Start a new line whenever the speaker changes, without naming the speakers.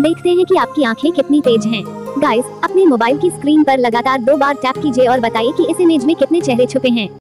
देखते हैं कि आपकी आँखें कितनी तेज हैं। गाइस अपने मोबाइल की स्क्रीन पर लगातार दो बार टैप कीजिए और बताइए कि इस इमेज में कितने चेहरे छुपे हैं